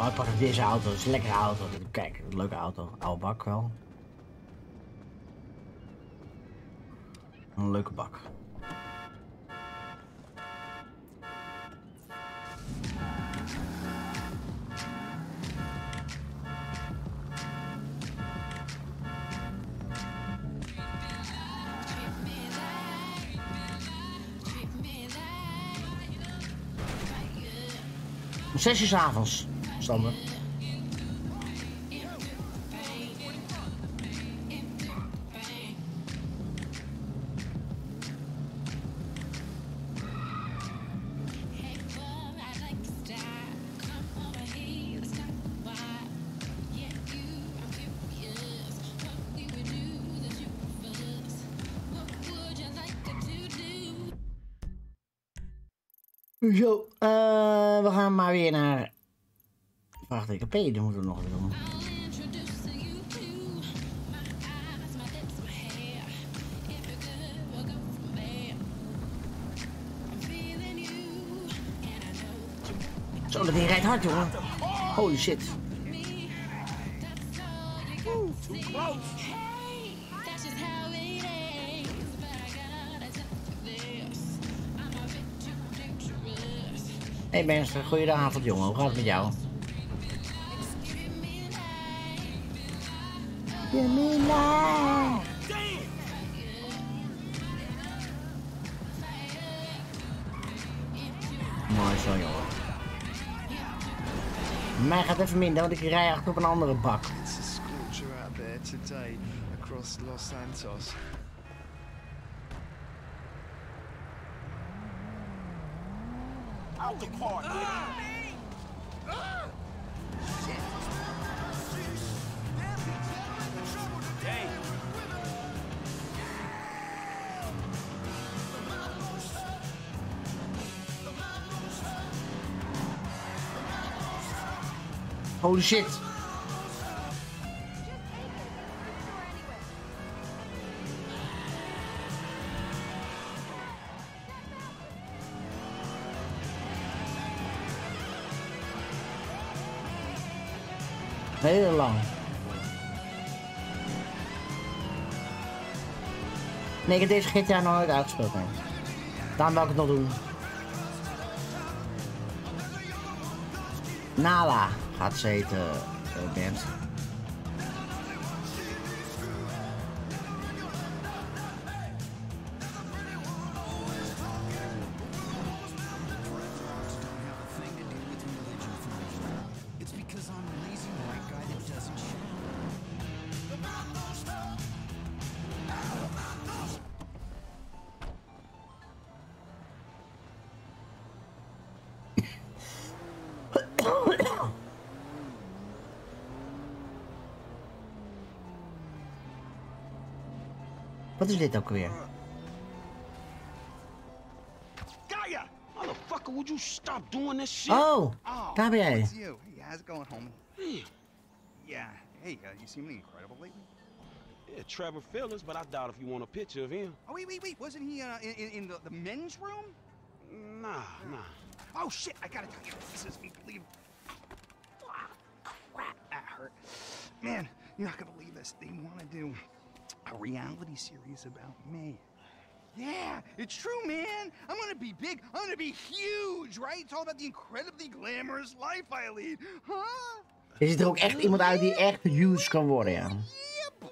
Oh, ik pak deze auto. Is een lekkere auto. Kijk, een leuke auto. Oude bak wel. Een leuke bak. Om zes uur 's avonds, 上门 Dat moeten we nog doen. Zo, dat ding rijdt hard, jongen. Holy shit. Hey mensen, goedenavond jongen, hoe gaat het met jou? Jamila! Mooi zo jongen. Mij gaat even minder, want ik rij achter op een andere bak. It's a scorcher out there today across Los Santos. Out the car! Holy shit. Heel lang. Nee, ik heb deze GTA nog nooit uitgespeeld. Nee. Daarom wil ik het nog doen. Nala gaat ze heten, uh, band. Wat is dit ook weer? Gaia! Motherfucker, would you stop doing this shit? Oh, Oh, daar. It's you. Hey, how's it going, homie? Yeah. Hey, uh, you seeming incredible lately. yeah, Trevor Phillips, but I doubt if you want a picture of him. Oh wait, wait, wait. Wasn't he uh, in, in, in the, the men's room? Nah, nah. Oh shit! I gotta tell you, this is me believe. Ah, crap, that hurt. Man, you're not gonna believe this. They want to do a reality series about me. Yeah, it's true, man. I'm gonna be big. I'm gonna be huge, right? It's all about the incredibly glamorous life I lead, huh? Er zit er ook echt iemand uit die echt huge kan worden, ja. Yeah, boy.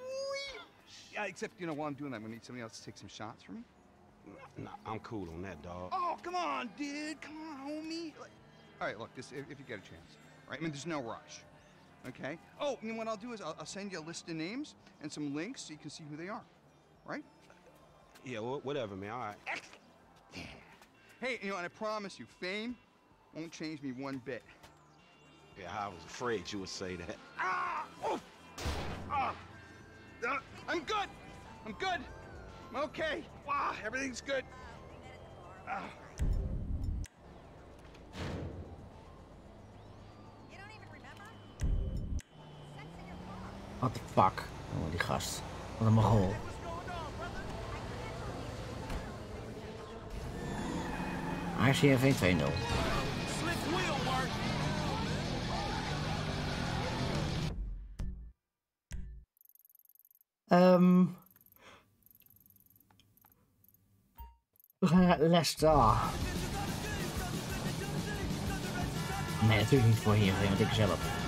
Yeah, except you know while I'm doing that, I'm gonna need somebody else to take some shots for me. Nah, I'm cool on that, dog. Oh, come on, dude. Come on, homie. All right, look, this if, if you get a chance. right? I mean, there's no rush. Okay. Oh, and what I'll do is I'll, I'll send you a list of names and some links so you can see who they are. Right? Yeah, wha- whatever, man. All right. Excellent. Yeah. Hey, you know, and I promise you, fame won't change me one bit. Yeah, I was afraid you would say that. Ah! Oof! Ah! Uh, I'm good. I'm good. I'm okay. Wow, everything's good. Ah. Wat een pak. Oh, die gast. Wat een mogol. 1 2-0. Um, we gaan naar Leicester. Nee, natuurlijk niet voor hier, want ik zelf.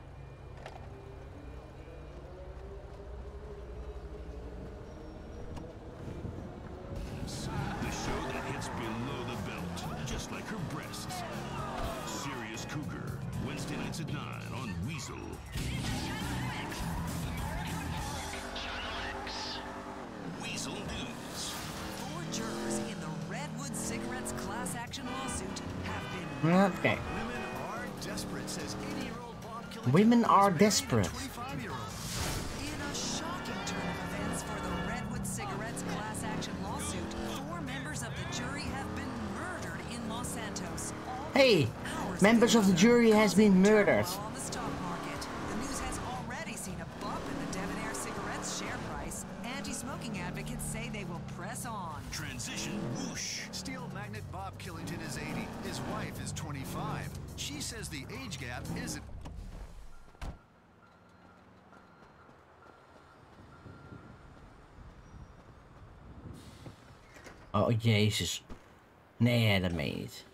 In Los Santos. All Hey, members of the jury has been murdered. Jezus. Nee, dat meen je niet.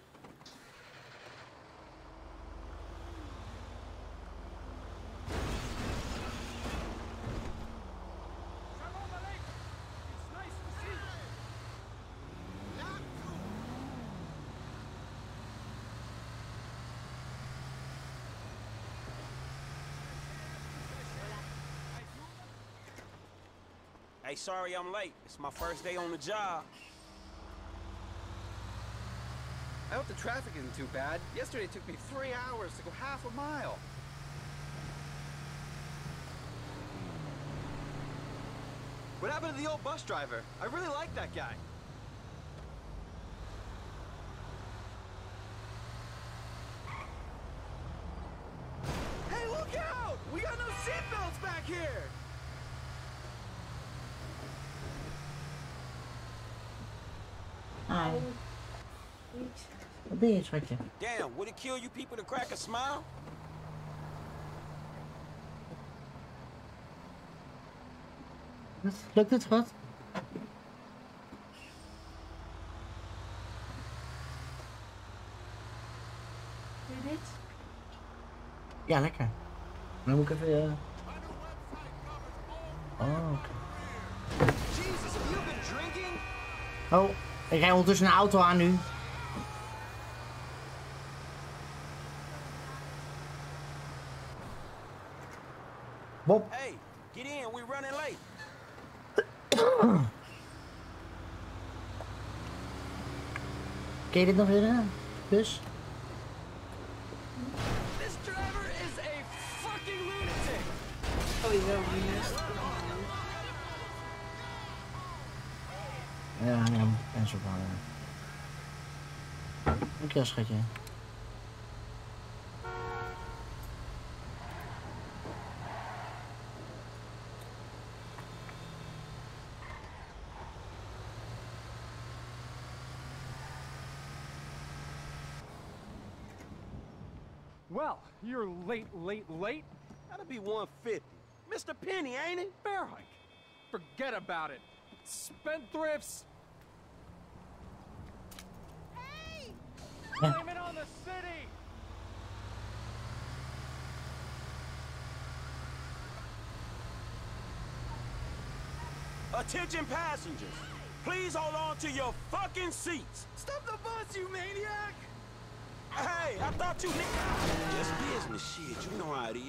Hey, sorry I'm late. It's my first day on the job. I hope the traffic isn't too bad. Yesterday it took me three hours to go half a mile. What happened to the old bus driver? I really like that guy. Wat ben je, schatje? Damn, would it kill you people to crack a smile? Lukt het, wat? Ja, lekker. Dan moet ik even... eh, Oh, oké. Drinking? Oh, ik rij ondertussen een auto aan nu. Bob, Hey, get in. We running late. ken je dit nog weer? hè? Dus? This driver is a fucking lunatic! Ja, ja, en zo van. Dankjewel, schatje. You're late, late, late. That'll be 150. Mr. Penny, ain't it? Bear hike. Forget about it. Spendthrifts. Blame it on the city! Attention passengers. Please hold on to your fucking seats. Stop the bus, you maniac! Hey, I thought you Just business shit. You know how it is.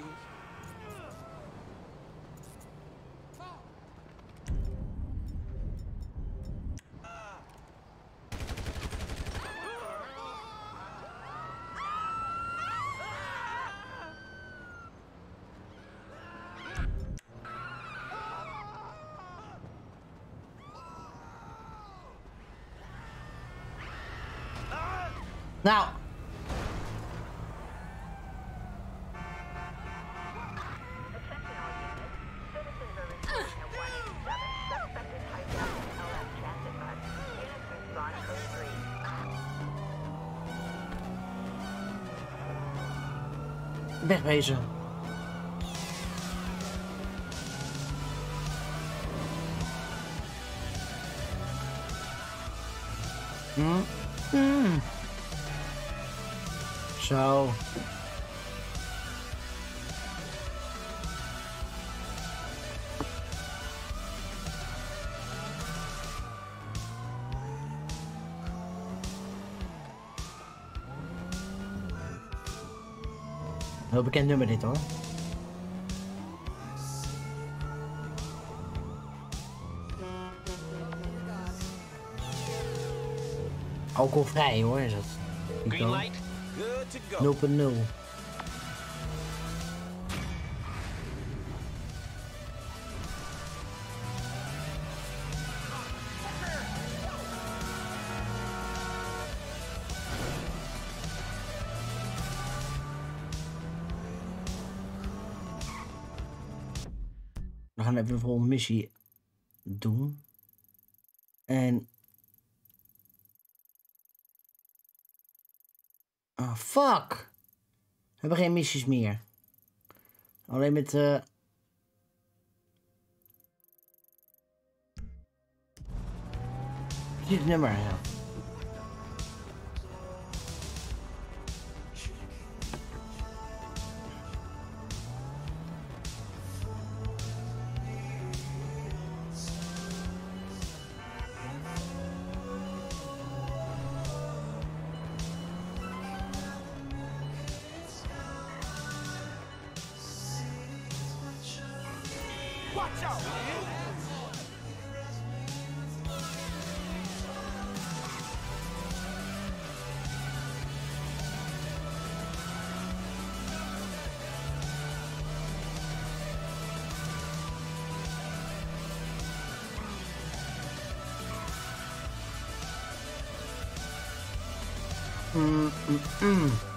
Nou. Wegwezen. Hm? Hm. Zo. Heel bekend nummer dit hoor. Alcoholvrij hoor is het. 0.0. hebben we volgende missie doen. En... Ah, fuck! We hebben geen missies meer. Alleen met... Uh... Dit nummer, ja. 嗯嗯嗯。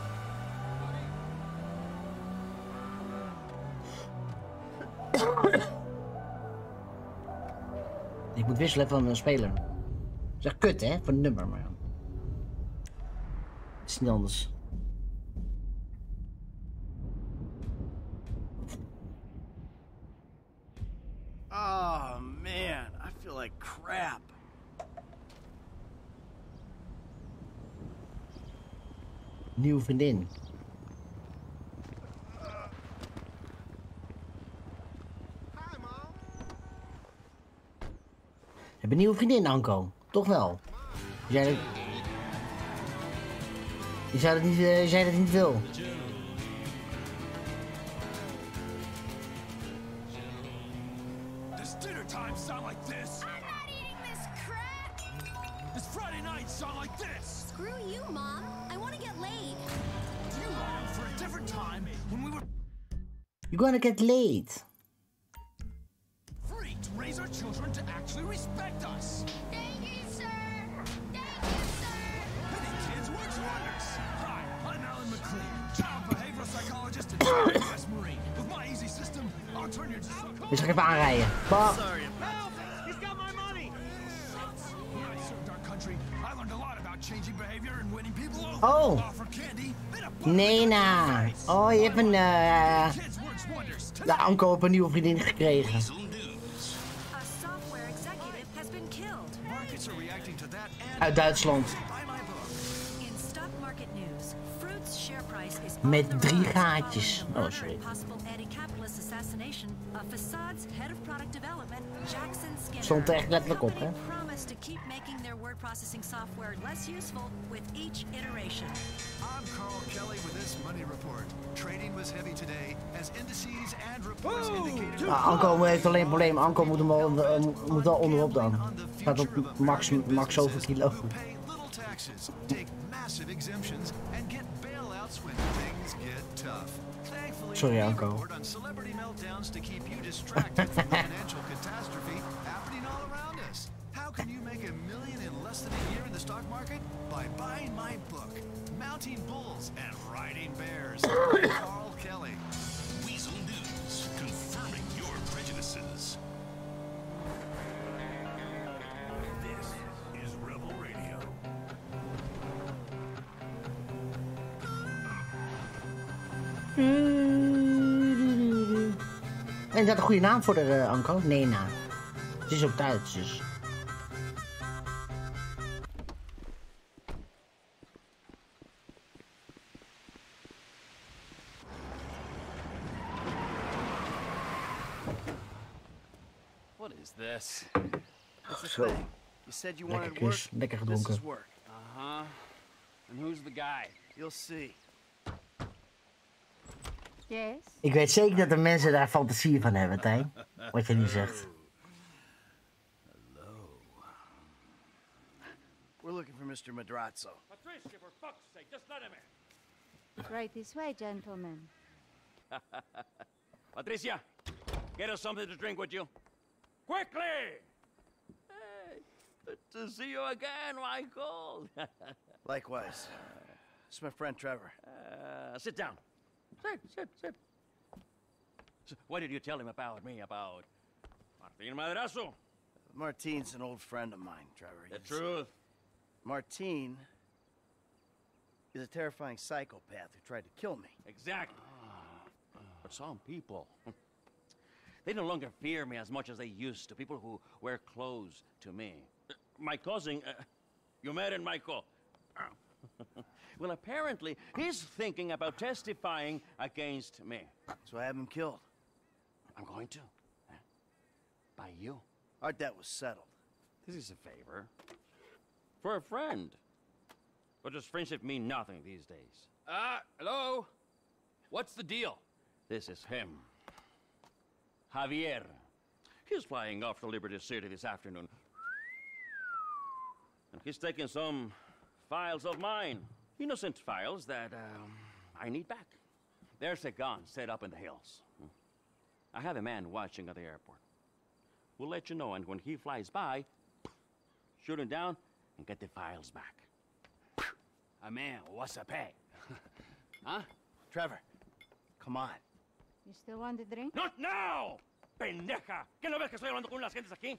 Wisselen van een speler. Echt kut, hè? Van nummer, maar is niet anders. Oh, man. I feel like crap. Nieuwe vriendin. een nieuwe vriendin, Anko. Toch wel? Je zei dat... Je zei dat niet, uh, zei dat niet wil. You're gonna get late. Free to raise our children to actually respect us? Thank you, sir. Thank you, sir. Many kids works wonders. Hi, I'm Alan McLean, child behavioral psychologist and U.S. Marine. With my easy system, I'll turn your Dus ga ik even aanrijden. Fuck. Sorry. Help! He's got my money! When I served our country, I learned a lot about changing behavior and winning people over. Oh. Offer candy, Nena. Oh, je hebt een... eh de Anko heeft een nieuwe vriendin gekregen. uit Duitsland. Met drie gaatjes. Oh, sorry. Stond er echt letterlijk op, hè? Company promised to keep making their word processing software less useful with each iteration. I'm Carl Kelly with this money report. Trading was heavy today as indices and reports indicated. Ah, Anko heeft alleen een probleem. Anko moet hem al, eh, moet al onderop dan. Gaat op max, max zoveel kilo. Taxes, take massive exemptions, and get bailouts when things get tough. Thankfully, Sorry, Anko. on celebrity meltdowns to keep you distracted from the financial catastrophe less than a year in the stock market? By buying my book, Mounting Bulls and Riding Bears. Carl Kelly. Weasel News, confirming your prejudices. This is Rebel Radio. En is dat een goede naam voor de eh, Anko? Nena. Het is ook Duits, dus. Said you Lekker wanted work. lekker This gedronken. is work. Uh-huh. And who's the guy? You'll see. Yes? Ik weet zeker dat de mensen daar fantasie van hebben, Tijn. Wat je nu zegt. We're looking for Mr. Madrazzo. Patricia, for fuck's sake, just let him in. Right this way, gentlemen. Patricia, get us something to drink, would you? Quickly! To see you again, Michael. Likewise. It's my friend Trevor. Uh, sit down. Sit, sit, sit. So, what did you tell him about me, about Martin Madrazo? Martine's an old friend of mine, Trevor. The He's- truth. Martine is a terrifying psychopath who tried to kill me. Exactly. But some people, they no longer fear me as much as they used to. People who wear clothes to me. My cousin, uh, you married him, Michael. well, apparently, he's thinking about testifying against me. So I have him killed. I'm going to. huh? By you. Our debt was settled. This is a favor. For a friend. But does friendship mean nothing these days? Uh, hello? What's the deal? This is him. Javier. He's flying off to Liberty City this afternoon. And he's taking some files of mine. Innocent files that um, I need back. There's a gun set up in the hills. I have a man watching at the airport. We'll let you know, and when he flies by, shoot him down and get the files back. A man, what's a pay? huh? Trevor, come on. You still want the drink? Not now! Pendeja! ¿Qué no ves que estoy hablando con las gentes aquí?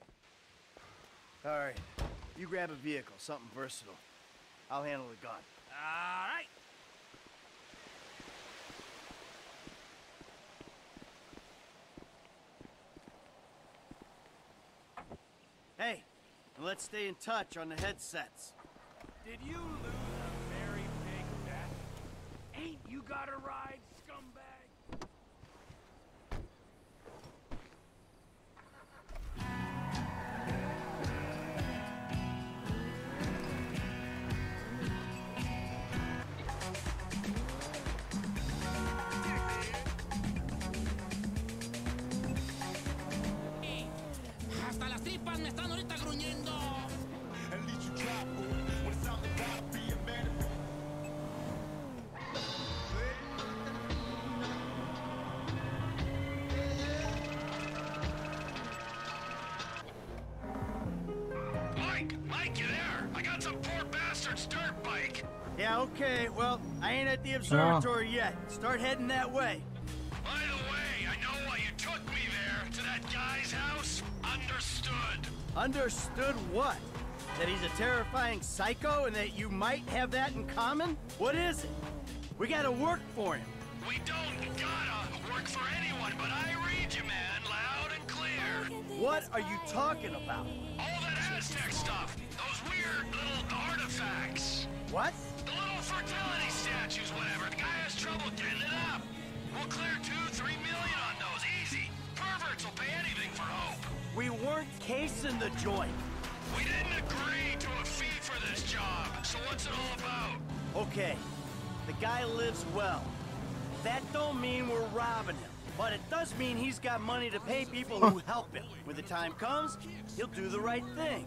All right. You grab a vehicle, something versatile. I'll handle the gun. All right. Hey, and let's stay in touch on the headsets. Did you lose a very big bet? Ain't you got a ride, Mike, Mike, you there? I got some poor bastard's dirt bike. Yeah, okay. Well, I ain't at the observatory yet. Start heading that way. By the way, I know why you took me there to that guy's house. Understood. Understood what? That he's a terrifying psycho and that you might have that in common? What is it? We gotta work for him. We don't gotta work for anyone, but I read you, man, loud and clear. What are you talking about? All that Aztec stuff. Weird little artifacts. What? The little fertility statues, whatever. The guy has trouble getting it up. We'll clear two, three million on those, easy. Perverts will pay anything for hope. We weren't casing the joint. We didn't agree to a fee for this job, so what's it all about? Okay, the guy lives well. That don't mean we're robbing him, but it does mean he's got money to pay people who help him. When the time comes, he'll do the right thing.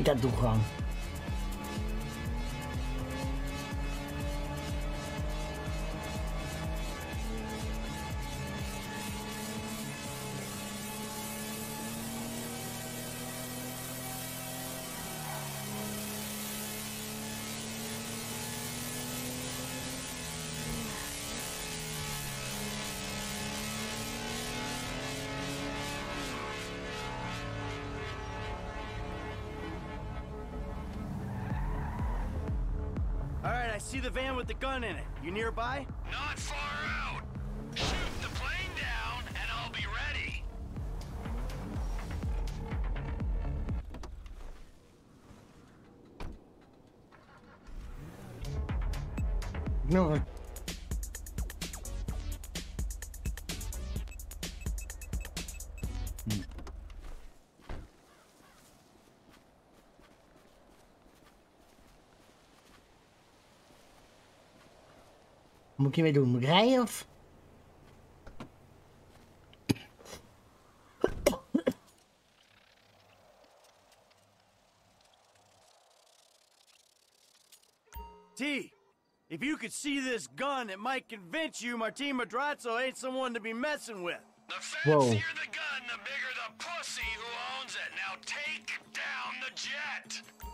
dat doe gewoon. With the gun in it. You nearby? Not far moet ik hiermee doen? Moet ik rijden of? T, if you could see this gun, it might convince you Martin Madrazo ain't someone to be messing with. The Whoa. the gun, the bigger the pussy who owns it. Now take down the jet.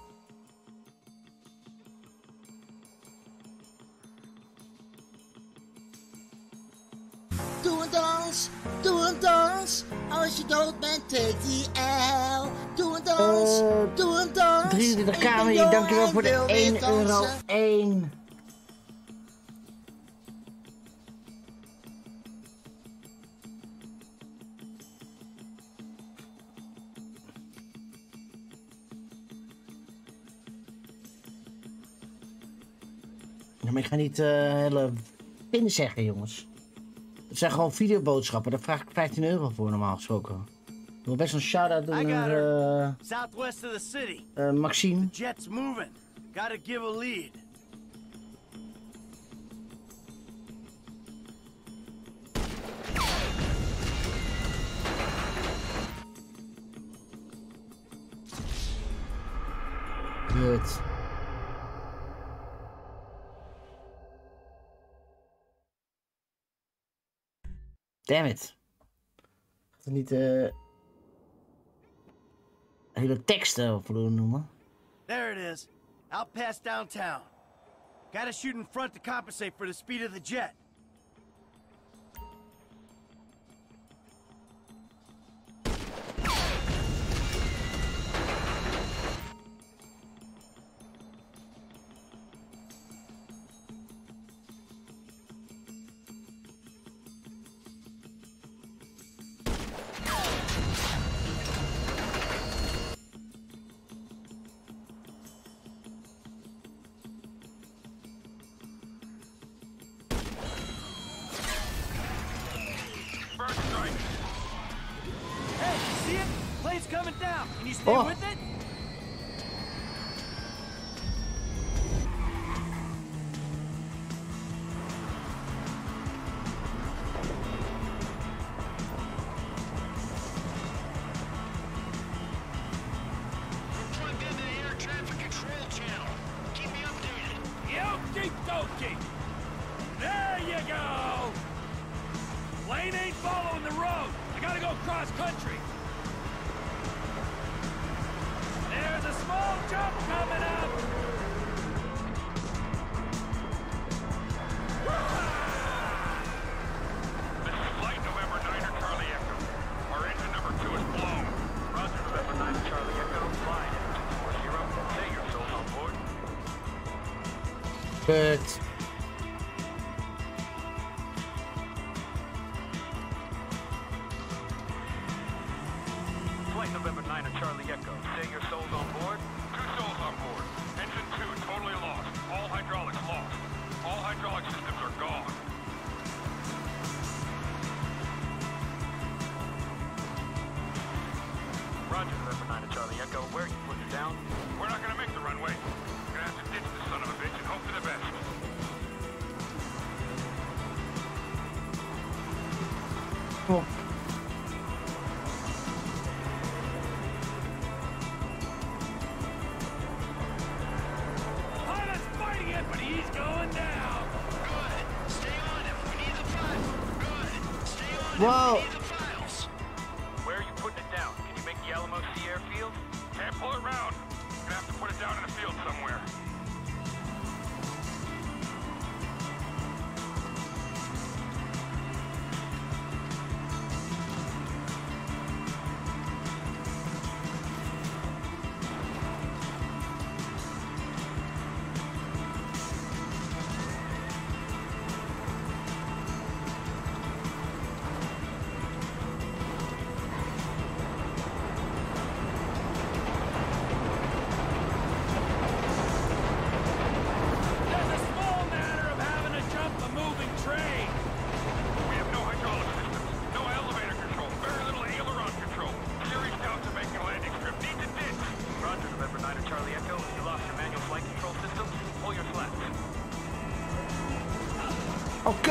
Dans. Als je dood bent, take die L. Doe een dans, doe een dans. 23 kamer, dankjewel voor de 1 euro 1. Ja, maar ik ga niet eh hele pinnen zeggen, jongens. Het zijn gewoon videoboodschappen, daar vraag ik 15 euro voor normaal gesproken. Ik wil best een shout-out doen naar her. eh, Southwest of the city. eh, Maxime. Jet's moving. Gotta give a lead. Damn it. Gaat er niet eh hele teksten of hoe noemen? There it is. Out past downtown. Gotta shoot in front to compensate for the speed of the jet. Down.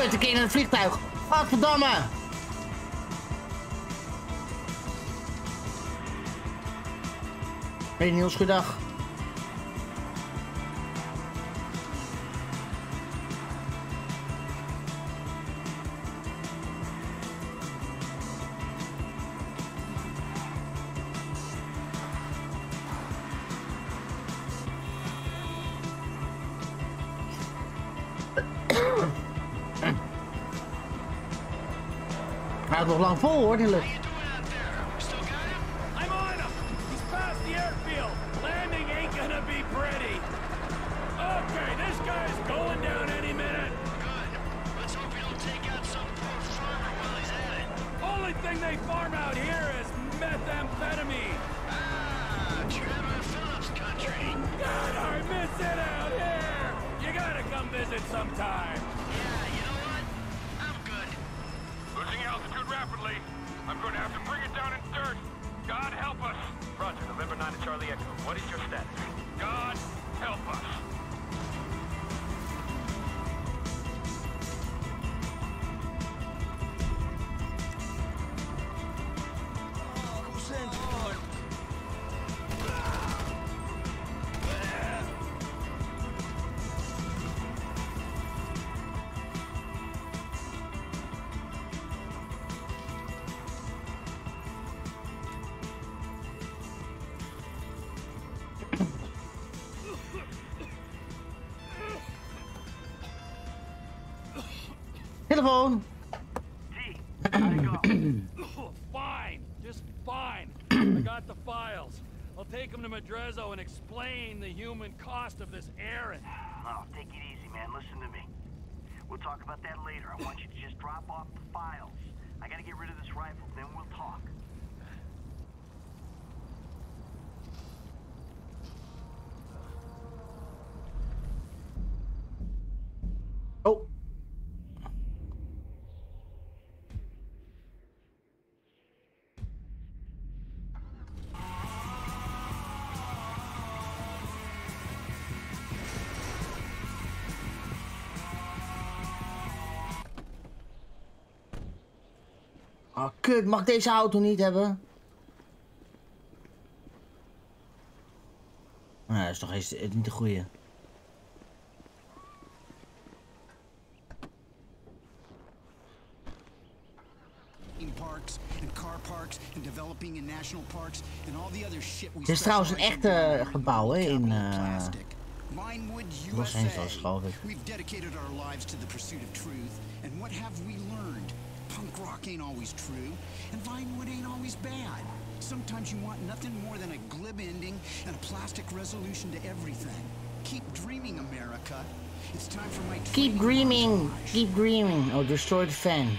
gooit een keer in het vliegtuig. Godverdamme! Hey Niels, goedendag. forward and look. Telephone. Gee, go. fine, just fine. I got the files. I'll take them to Madrazo and explain the human cost of this errand. Oh, take it easy, man. Listen to me. We'll talk about that later. I want you to just drop off the files. I gotta get rid of this rifle, then we'll talk. Ah, kut, mag deze auto niet hebben? Nou, dat is toch eens, niet de goede. Dit is trouwens een echte gebouw hè, in uh, Los Angeles, geloof ik. We've dedicated our lives to the pursuit of truth, and what have we learned? Punk rock ain't always true, and Vinewood ain't always bad. Sometimes you want nothing more than a glib ending and a plastic resolution to everything. Keep dreaming, America. It's time for my Keep dreaming, keep dreaming. Oh, destroy the fan.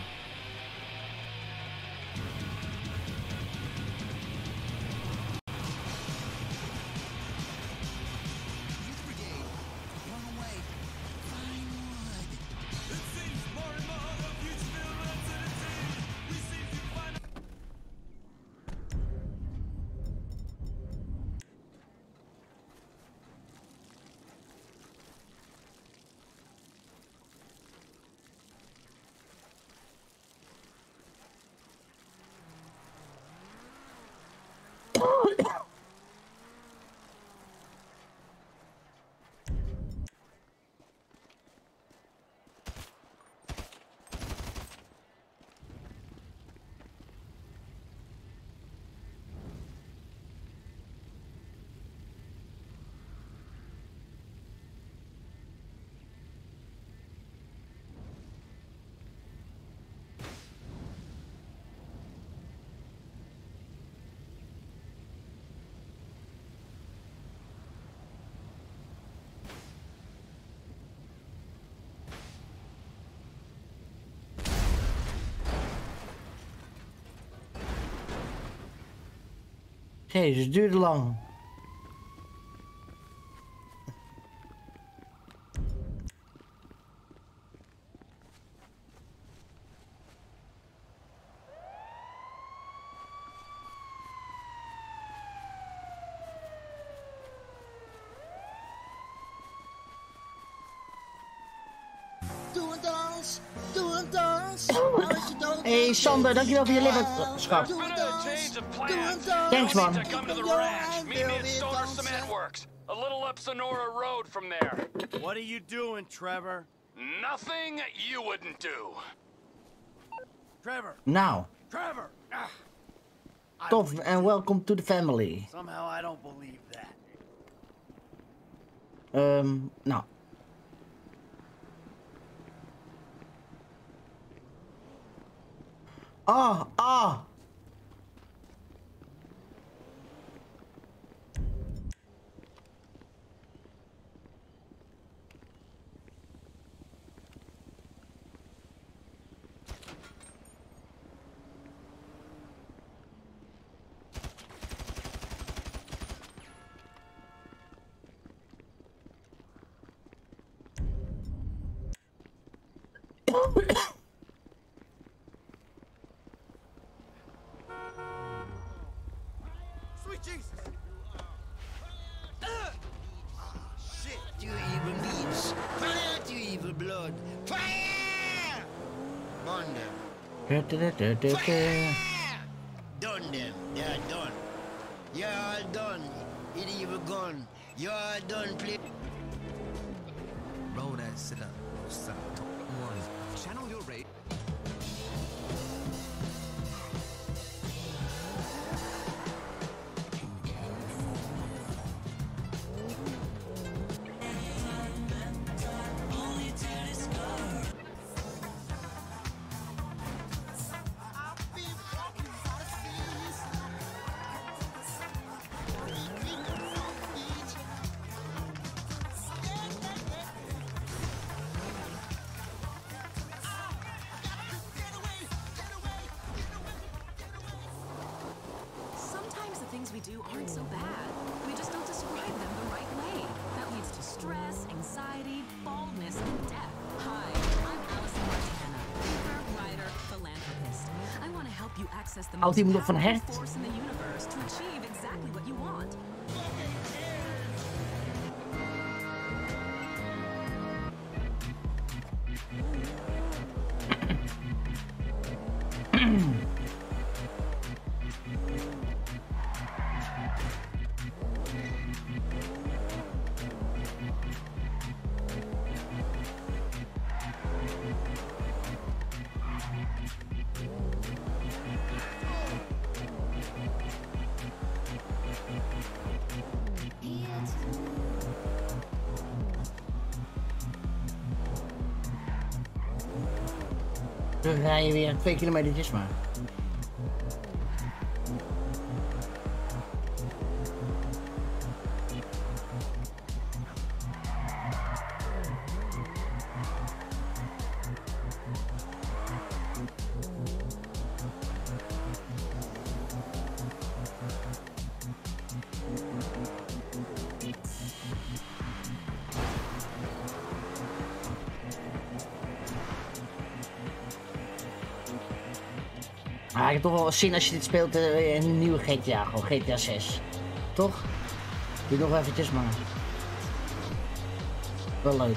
Jezus, het duurde lang. Doe een dans, doe een dans. Dood Hey Sander, dankjewel voor je lidmaatschap. Doe een dans, doe een dans. Thanks Mom. To come to the ranch. Meet me at Stoner Cement Works. A little up Senora Road from there. What are you doing, Trevor? Nothing you wouldn't do. Trevor! Nou, Trevor! Ah, tof en welcome to the family. somehow I don't believe that. Ehm, nou. Ah, ah. Da-da-da-da-da. Done them. They are done. You're all done. It evil gun. You're all done, play. Roll that shit up. Son, one. Things we do aren't so bad. We just don't describe them the right way. That leads to stress, anxiety, baldness, and death. Hi, I'm Allison Montana, thinker, writer, philanthropist. I want to help you access the most iemand nog van powerful Terugrijden weer. Twee kilometertjes maar. Maar ik heb toch wel zin als je dit speelt eh, in een nieuwe GTA, gewoon GTA 6. Toch? Doe nog eventjes maar. Wel leuk.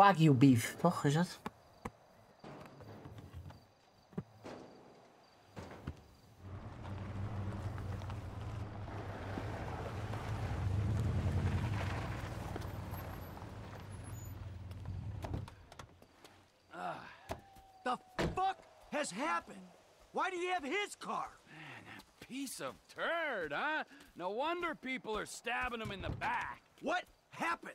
Wagyu beef, toch is het? Ah, the fuck has happened? Why do you have his car? Man, a piece of turd, huh? No wonder people are stabbing him in the back. What happened?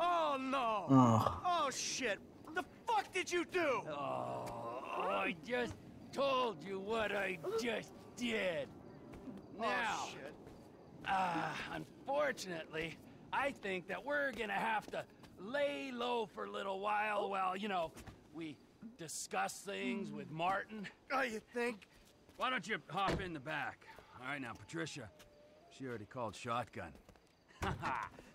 Oh, no. Oh. Oh, shit. What the fuck did you do? Oh, I just told you what I just did. Now, Oh, shit. uh, unfortunately, I think that we're gonna have to lay low for a little while while, you know, we discuss things with Martin. Oh, you think? Why don't you hop in the back? All right, now, Patricia, she already called shotgun. Now,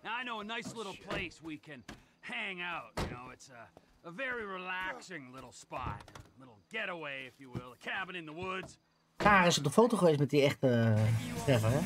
I know a nice little place we can hang out, you know, it's a, a very relaxing little spot. A little getaway, if you will, a cabin in the woods. Daar is op de foto geweest met die echte uh, Trevor, hè?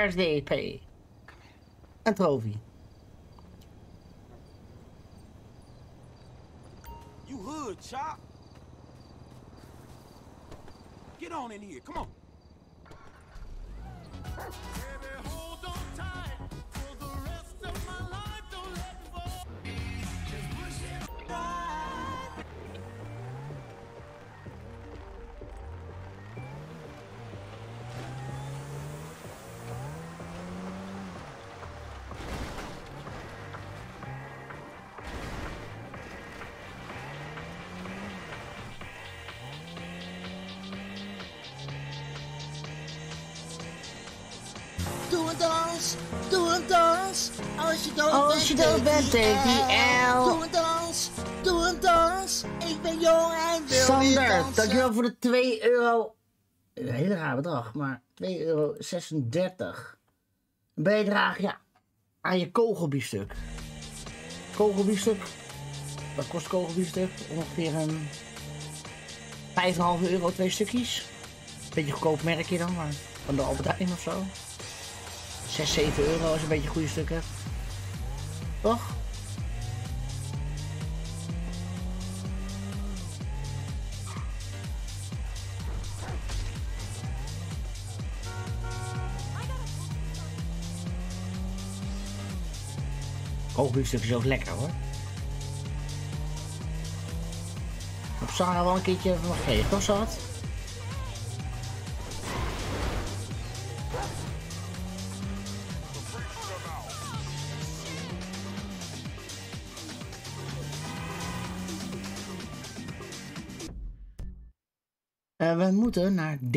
Thursday pay. Een trofee. You hood, chop. Get on in here. Come on. Je dood bent, take die L. Doe een dans, doe een dans. Ik ben jong en wil Sander, dankjewel voor de 2 euro. Een hele raar bedrag, maar 2,36 euro. Een bijdrage ja, aan je kogelbiefstuk. Kogelbiefstuk. Wat kost kogelbiefstuk? Ongeveer een 5,5 euro, twee stukjes. Beetje goedkoop merkje dan, maar van de Albert Heijn of zo. 6, 7 euro als je een beetje goede stuk hebt. Toch? Kogelbiefstuk is ook lekker hoor. Sarah wel een keertje van gegeven, of wat? We moeten naar D.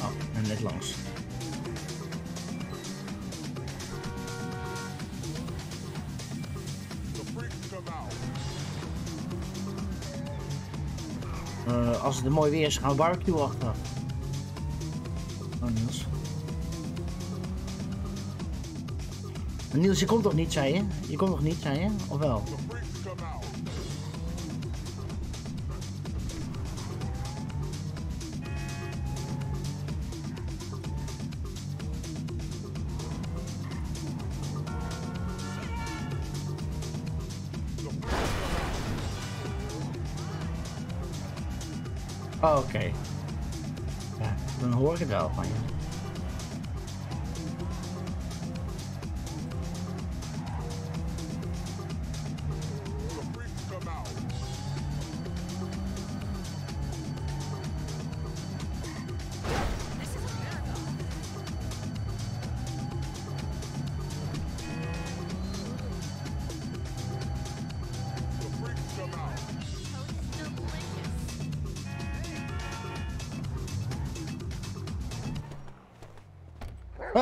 Oh, en net langs. Uh, als het een mooi weer is, gaan we barbecue achteraf. Oh, Niels. Niels, je komt toch niet, zei je? Je komt toch niet, zei je? Of wel?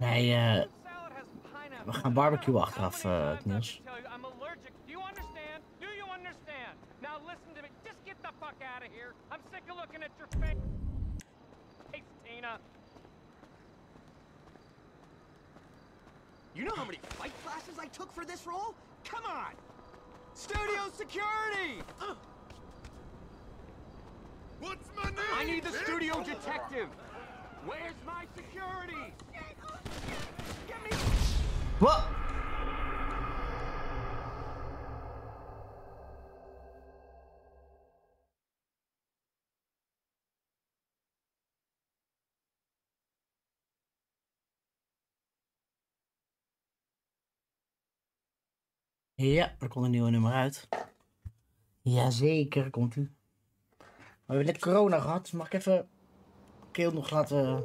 Nee, eh... we gaan barbecue achteraf, uh, Niels. I'm allergic. Do you understand? Do you understand? Now listen to me. Just get the fuck out of here. I'm sick of looking at your face. Hey, Tina. You know how many fight classes I took for this role? Come on! Studio security! What's my name? I need the studio detective! Where's my security? What? Ja, er komt een nieuwe nummer uit. Jazeker, komt u. We hebben net corona gehad. Mag ik even keel nog laten...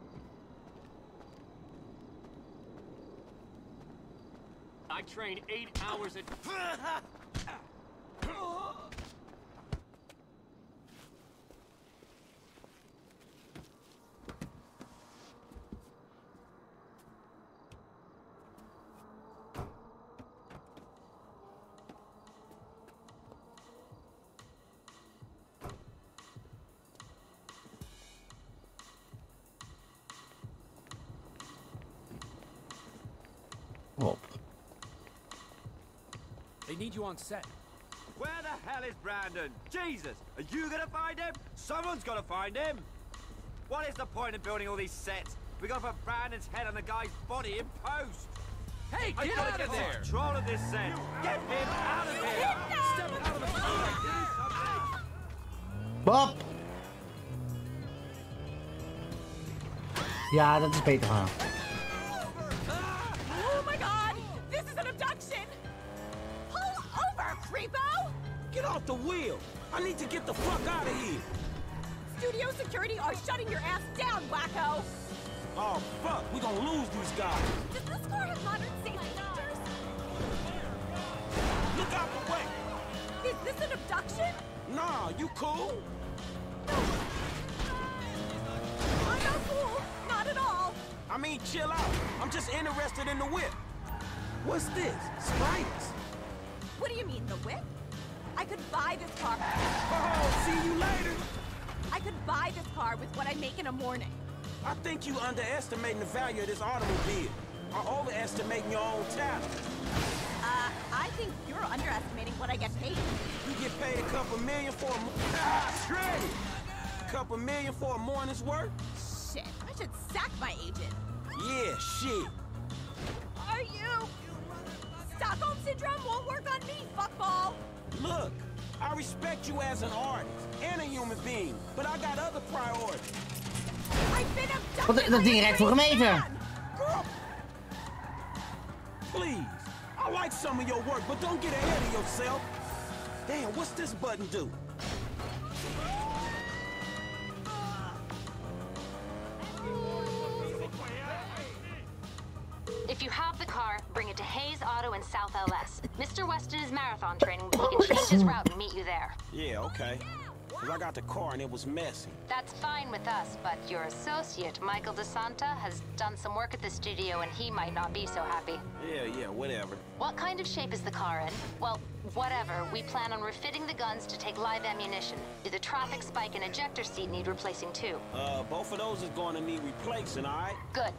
I train eight hours a... need you on set. Where the hell is Brandon? Jesus! Are you gonna find him? Someone's gotta find him! What is the point of building all these sets? We gotta put Brandon's head on the guy's body in post! Hey, I get gotta out get of there! control of this set! Get him out of there. Step out of the Bob! Ja, dat is beter gaan. The wheel. I need to get the fuck out of here. Studio security are shutting your ass down, wacko! Oh, fuck. We gonna lose these guys. Does this car have modern safety features? Look out the way. Is this an abduction? Nah, you cool? No. I'm not cool. Not at all. I mean, chill out. I'm just interested in the whip. What's this? Spiders. What do you mean, the whip? I could buy this car. Oh, see you later. I could buy this car with what I make in a morning. I think you underestimating the value of this automobile. Or overestimating your own talent. Uh, I think you're underestimating what I get paid. You get paid a couple million for a... Ah, shredded. Couple million for a morning's work? Shit, I should sack my agent. Yeah, shit. Are you? Stockholm Syndrome won't work on me, fuckball! Look, I respect you as an artist and a human being, but I got other priorities. I've been abducted Wat, dat ding rijdt voor gemeente. Please, I like some of your work, but don't get ahead of yourself. Damn, what's this button do? If you have the car, bring it to Hayes Auto in South LS. Mr. Weston is marathon training, but he can change his route and meet you there. Yeah, okay. Cause I got the car and it was messy. That's fine with us, but your associate, Michael DeSanta, has done some work at the studio and he might not be so happy. Yeah, yeah, whatever. What kind of shape is the car in? Well, whatever. We plan on refitting the guns to take live ammunition. Do the traffic spike and ejector seat need replacing too? Uh, both of those is going to need replacing, all right? Good.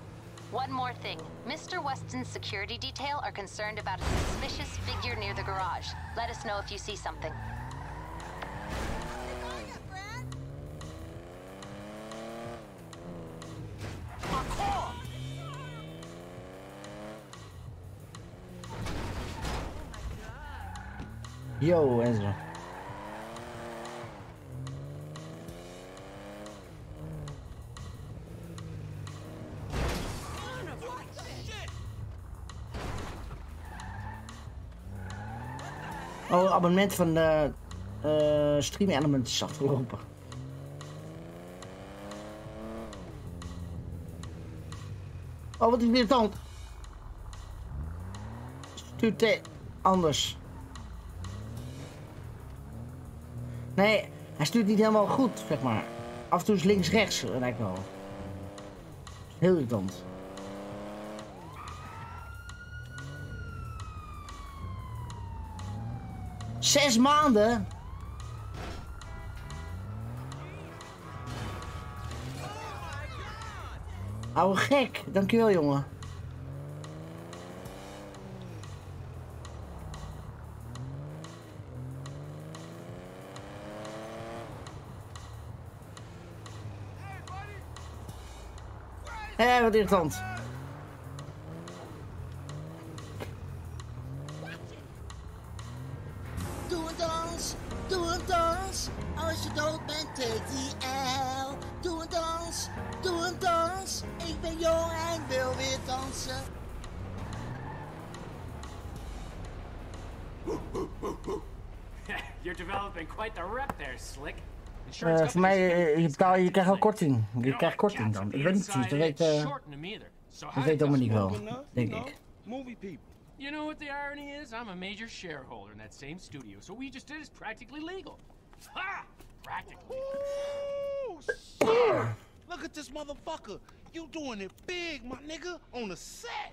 One more thing. Mr. Weston's security detail are concerned about a suspicious figure near the garage. Let us know if you see something. Yo, Ezra. Oh, abonnement van de eh Stream Elements is afgelopen. Oh, wat is irritant. Stuurt hij anders. Nee, hij stuurt niet helemaal goed, zeg maar. Af en toe is links-rechts, lijkt wel. Heel irritant. Zes maanden? Oude gek, dankjewel jongen. Hé, wat irritant. Voor mij, je, betaal, je krijgt wel korting. Je krijgt korting dan. Ik weet niet precies, dat weet, Shorten them either. So dat weet does- Dominique wel, denk ik. You know what the irony is? I'm a major shareholder in that same studio, so what you just did is practically legal. Ha! Practically. Look at this motherfucker. You doing it big, my nigga, on the set.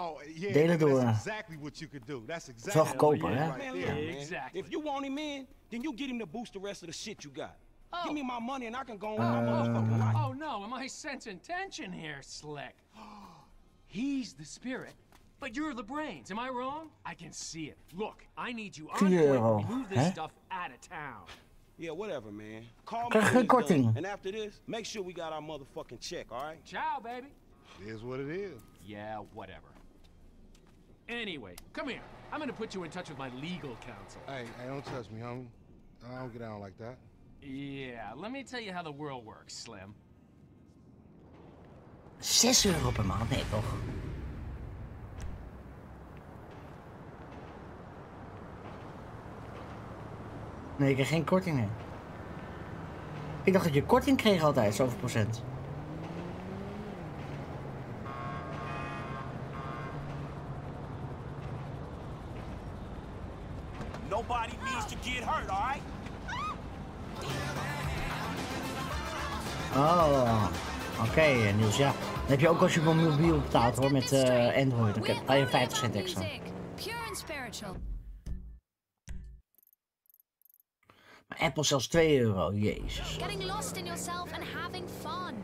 the zes last part of the keer. shipment. Oh, yeah, Delen nigga, door. exactly what you could do. That's is exactly wel goedkoper, hè? right Man, there, look, man. man. Exactly. If you want him in, then you get him to boost the rest of the shit you got. Oh. Give me my money and I can go on Uh, my motherfucking life. Oh no, am I sensing tension here, Slick? He's the spirit, but you're the brains. Am I wrong? I can see it. Look, I need you on Vier point euro, to move this hè? stuff out of town. Yeah, whatever, man. Call me Krijg when geen it's done. korting. And after this, make sure we got our motherfucking check, all right? Ciao, baby. It is what it is. Yeah, whatever. Anyway, come here. I'm gonna put you in touch with my legal counsel. Hey, hey, don't touch me, homie. I don't get down like that. Yeah, let me tell you how the world works, Slim. 6 euro per maand? Nee, toch? Nee, ik krijg geen korting meer. Ik dacht dat je korting kreeg altijd, zoveel procent. Oké eh, Niels, ja. Dan heb je ook als je mobiel betaalt hoor, met eh, Android. Dan krijg je 50 cent extra. Maar Apple zelfs 2 euro, jezus. Getting lost in yourself and having fun.